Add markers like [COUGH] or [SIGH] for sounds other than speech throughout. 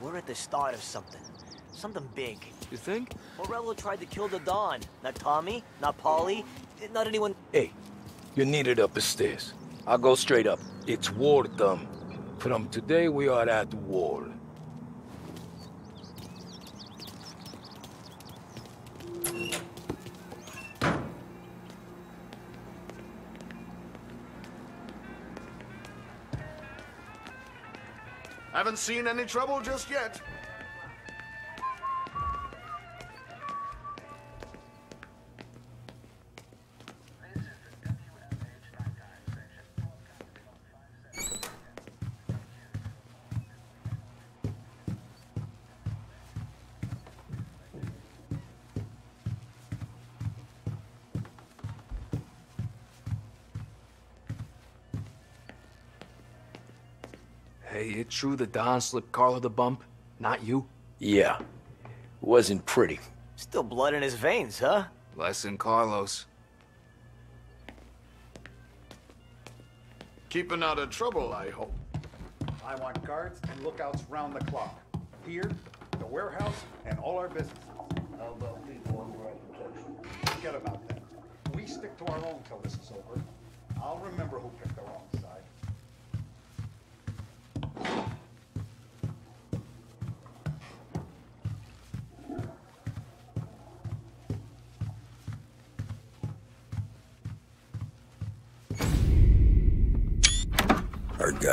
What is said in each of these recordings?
We're at the start of something. Something big. You think? Morello tried to kill the Don. Not Tommy, not Paulie, not anyone... Hey, you're needed up the stairs. I'll go straight up. It's war time. From today, we are at war. Haven't seen any trouble just yet. Hey, it true the Don slipped Carlo the bump? Not you? Yeah. Wasn't pretty. Still blood in his veins, huh? Less than Carlo's. Keeping out of trouble, I hope. I want guards and lookouts round the clock. Here, the warehouse, and all our businesses. How about people on right protection? Forget about that. We stick to our own till this is over. I'll remember who picked the wrong side.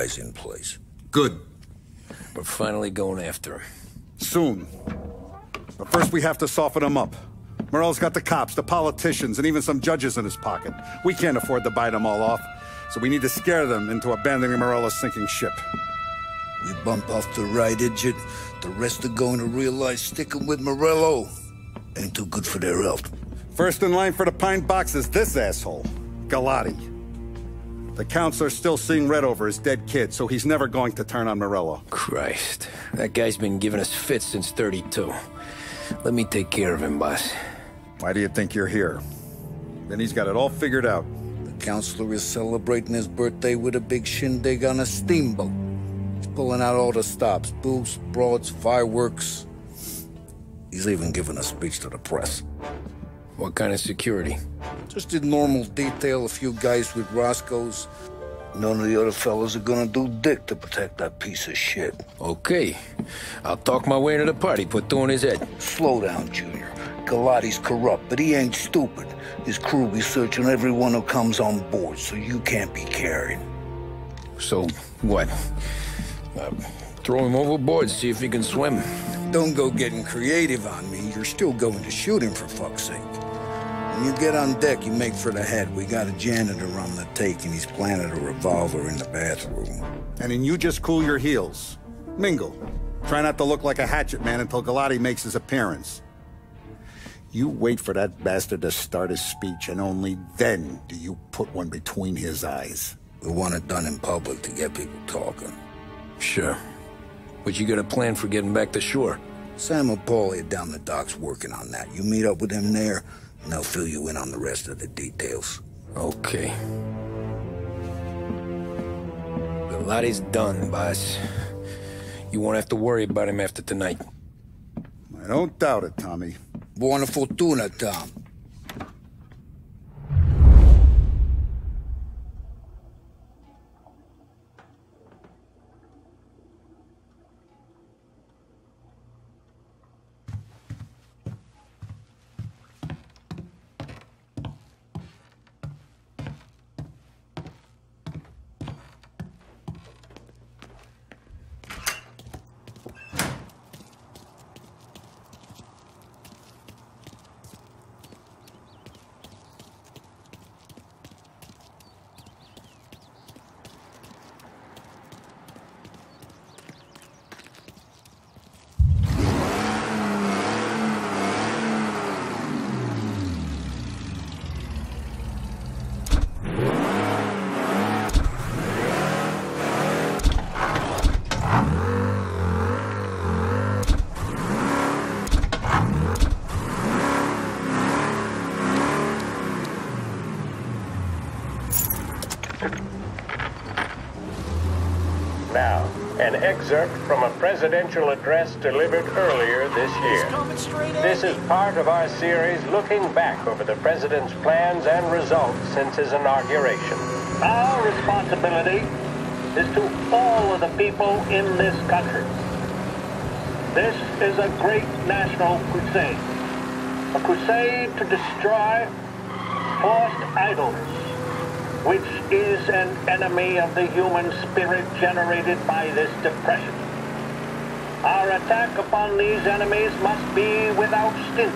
Guy's in place. Good. We're finally going after him. Soon. But first we have to soften him up. Morel's got the cops, the politicians, and even some judges in his pocket. We can't afford to bite them all off, so we need to scare them into abandoning Morello's sinking ship. We bump off the right idiot. The rest are going to realize sticking with Morello ain't too good for their health. First in line for the pine box is this asshole, Ghilotti. The counselor's still seeing red over his dead kid, so he's never going to turn on Morello. Christ. That guy's been giving us fits since 32. Let me take care of him, boss. Why do you think you're here? Then he's got it all figured out. The counselor is celebrating his birthday with a big shindig on a steamboat. He's pulling out all the stops booths, broads, fireworks. He's even giving a speech to the press. What kind of security? Just did normal detail, a few guys with Roscoe's. None of the other fellas are gonna do dick to protect that piece of shit. Okay. I'll talk my way into the party, put two in his head. Slow down, Junior. Ghilotti's corrupt, but he ain't stupid. His crew be searching everyone who comes on board, so you can't be carried. So, what? Uh, throw him overboard, see if he can swim. Don't go getting creative on me. You're still going to shoot him, for fuck's sake. When you get on deck, you make for the head. We got a janitor on the take, and he's planted a revolver in the bathroom. And then you just cool your heels. Mingle. Try not to look like a hatchet man until Ghilotti makes his appearance. You wait for that bastard to start his speech, and only then do you put one between his eyes. We want it done in public to get people talking. Sure. But you got a plan for getting back to shore? Sam and Paulie are down the docks working on that. You meet up with them there, and they'll fill you in on the rest of the details. Okay. Ghilotti's done, boss. You won't have to worry about him after tonight. I don't doubt it, Tommy. Buona fortuna, Tom. Excerpt from a presidential address delivered earlier this year. Coming straight at This is part of our series looking back over the president's plans and results since his inauguration. Our responsibility is to all of the people in this country. This is a great national crusade. A crusade to destroy forced idleness, which is an enemy of the human spirit generated by this depression. Our attack upon these enemies must be without stint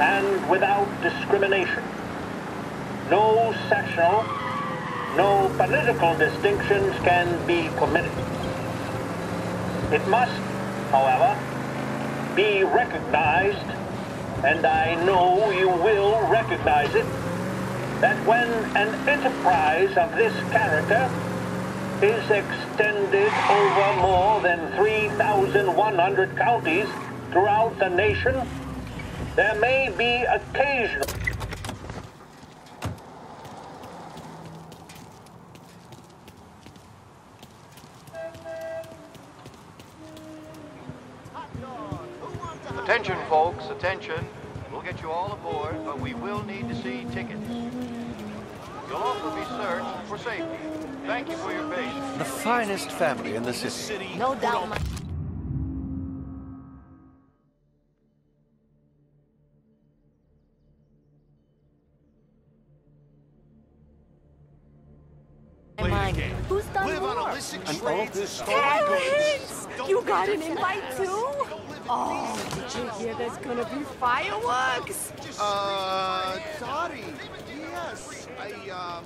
and without discrimination. No sectional, no political distinctions can be permitted. It must, however, be recognized, and I know you will recognize it, that when an enterprise of this character is extended over more than 3,100 counties throughout the nation, there may be occasional safety. Thank you for your patience. The finest family in the city. No doubt. my- Mind. Who's done more? Terrence! You got an invite too? Oh, did you hear there's gonna be fireworks? Uh, Dottie. Yes, I, um...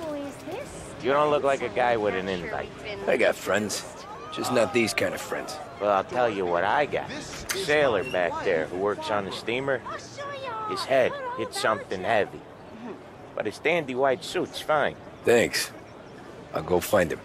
Who is this? You don't look like a guy with an invite. I got friends. Just not these kind of friends. Well, I'll tell you what I got. Sailor back there who works on the steamer. His head hit something heavy. But his dandy white suit's fine. Thanks. I'll go find him.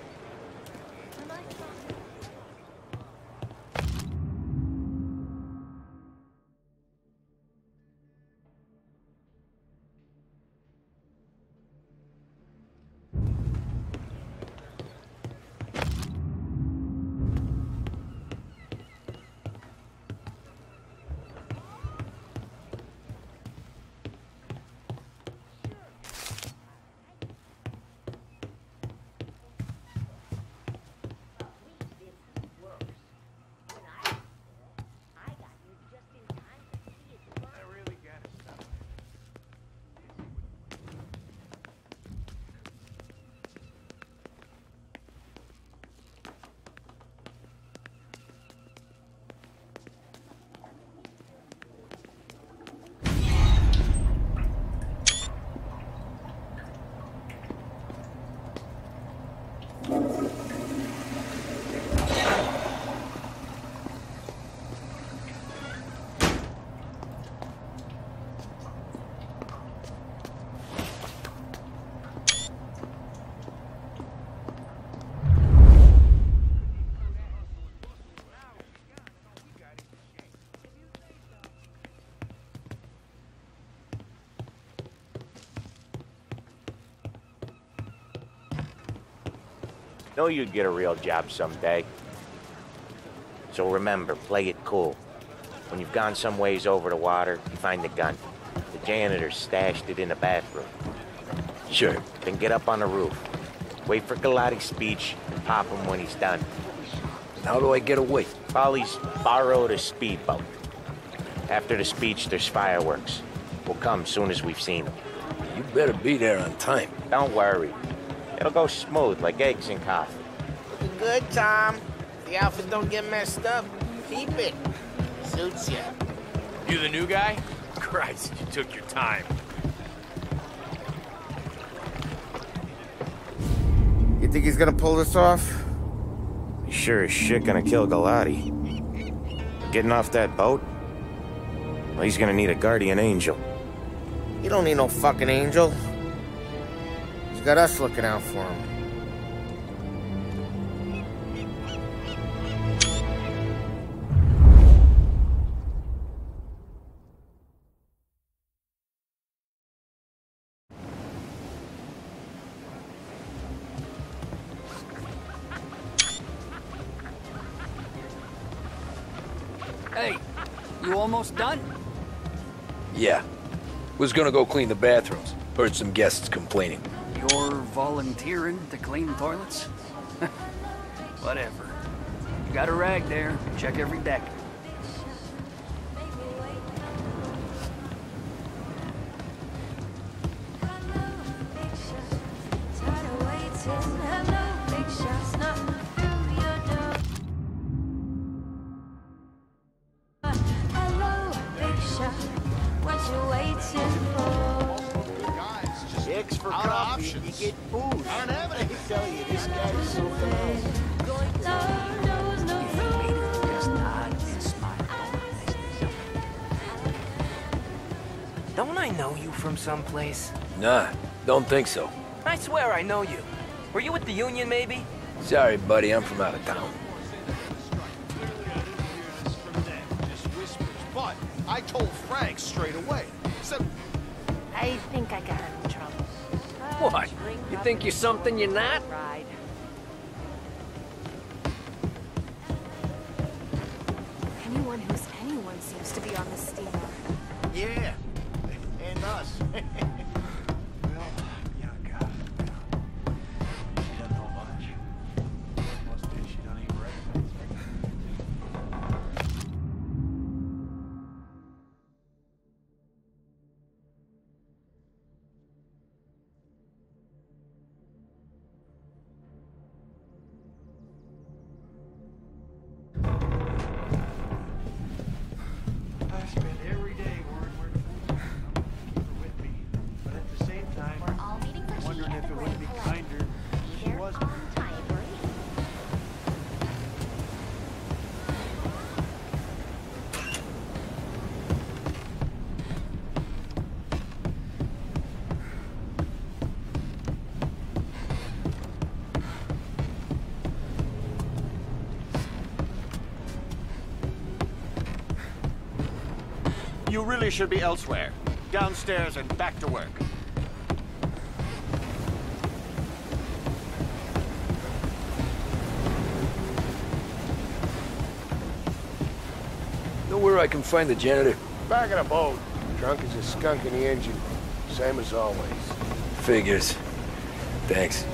Know you'd get a real job someday. So remember, play it cool. When you've gone some ways over the water, you find the gun. The janitor stashed it in the bathroom. Sure. Then get up on the roof. Wait for Ghilotti's speech and pop him when he's done. How do I get away? Paulie's borrowed a speedboat. After the speech, there's fireworks. We'll come soon as we've seen them. You better be there on time. Don't worry. It'll go smooth like eggs and coffee. Looking good, Tom. The outfit don't get messed up. Keep it. Suits ya. You the new guy? [LAUGHS] Christ, you took your time. You think he's gonna pull this off? He's sure as shit gonna kill Ghilotti. Getting off that boat? Well, he's gonna need a guardian angel. You don't need no fucking angel got us looking out for him. Hey, you almost done? Yeah. Was gonna go clean the bathrooms. Heard some guests complaining. Volunteering to clean toilets? [LAUGHS] Whatever. You got a rag there. Check every deck. You. I don't have I tell you, this guy is so phenomenal. Don't I know you from someplace? Nah, don't think so. I swear I know you. Were you with the Union, maybe? Sorry, buddy, I'm from out of town. But I told Frank straight away. Said, I think I got in trouble. What? You think you're something you're not? Anyone who's anyone seems to be on the steamer. Yeah, and us. [LAUGHS] you really should be elsewhere. Downstairs and back to work. Know where I can find the janitor? Back in a boat. Drunk as a skunk in the engine. Same as always. Figures. Thanks.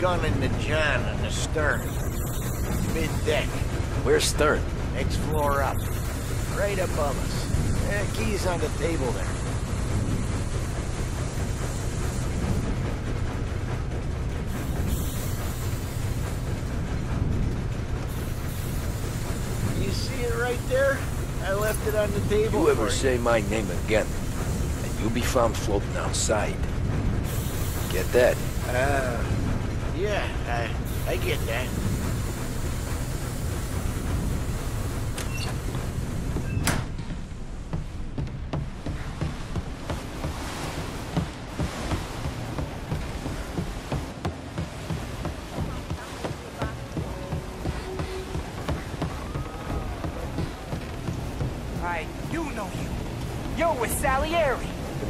gun in the John in the stern. Mid-deck. Where's stern? Next floor up. Right above us. Eh, key's on the table there. You see it right there? I left it on the table You ever say my name again, and you'll be found floating outside. Get that? Ah. Uh yeah, I, I get that. I do know you. You're with Salieri.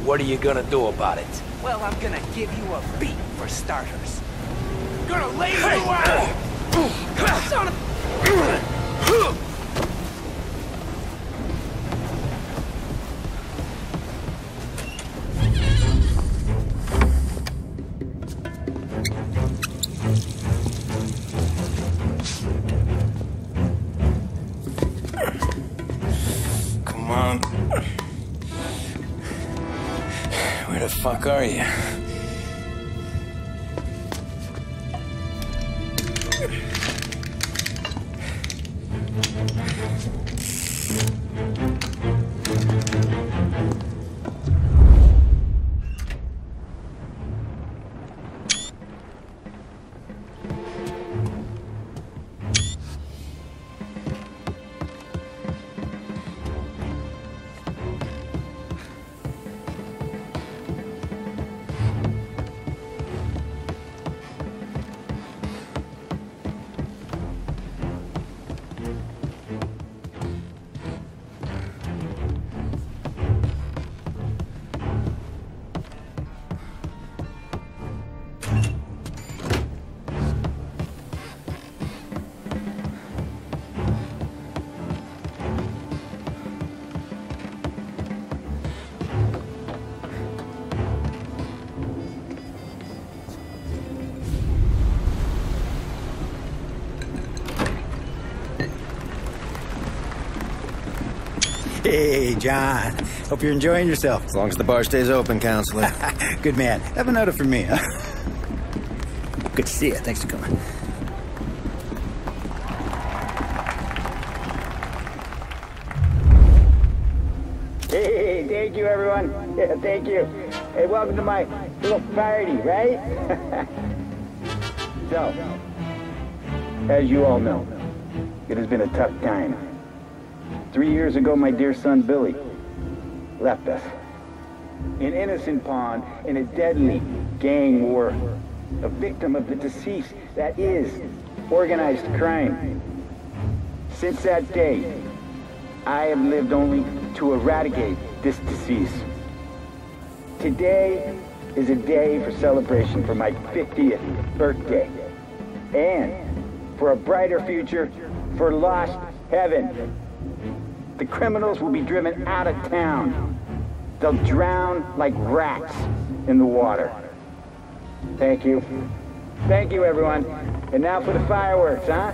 What are you gonna do about it? Well, I'm gonna give you a beat for starters. Gonna lay you out! Son of... Come on. Where the fuck are you? Hey, John. Hope you're enjoying yourself. As long as the bar stays open, counselor. [LAUGHS] Good man. Have a note for me, huh? Good to see you. Thanks for coming. Hey, thank you, everyone. Yeah, thank you. Hey, welcome to my little party, right? [LAUGHS] so, as you all know, it has been a tough time. Three years ago, my dear son Billy left us. An innocent pawn in a deadly gang war. A victim of the deceased that is organized crime. Since that day, I have lived only to eradicate this disease. Today is a day for celebration for my 50th birthday. And for a brighter future for Lost Heaven. The criminals will be driven out of town. They'll drown like rats in the water. Thank you. Thank you, everyone. And now for the fireworks, huh?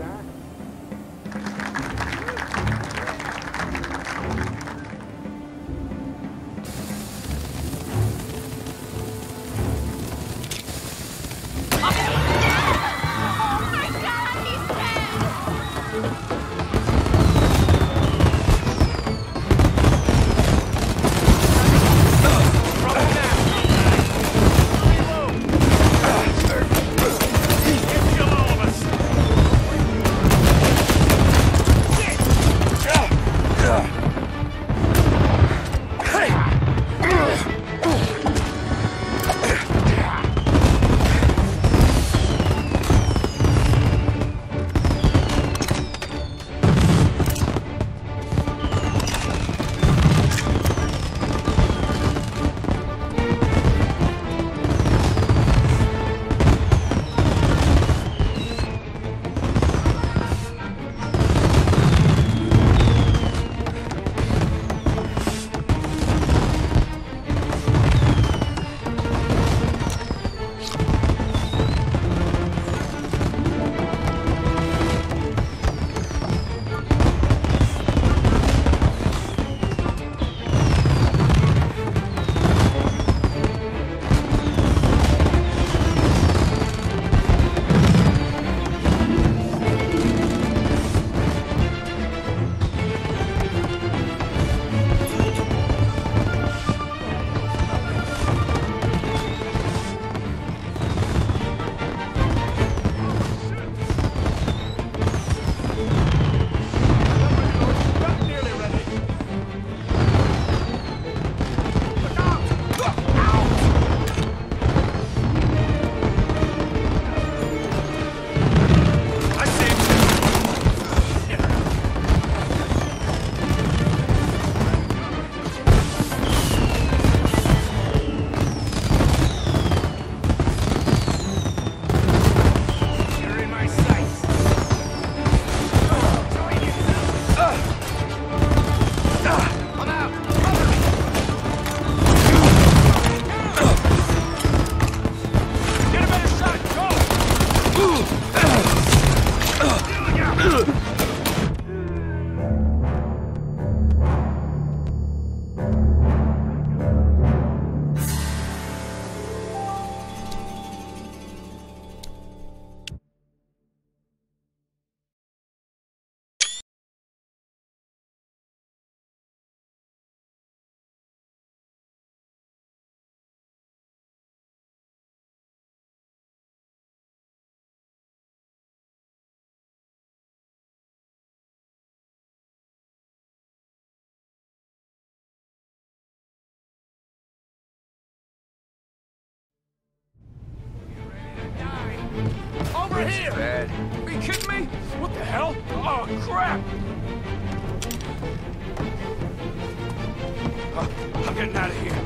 Bad. Are you kidding me? What the hell? Oh, crap! Uh, I'm getting out of here.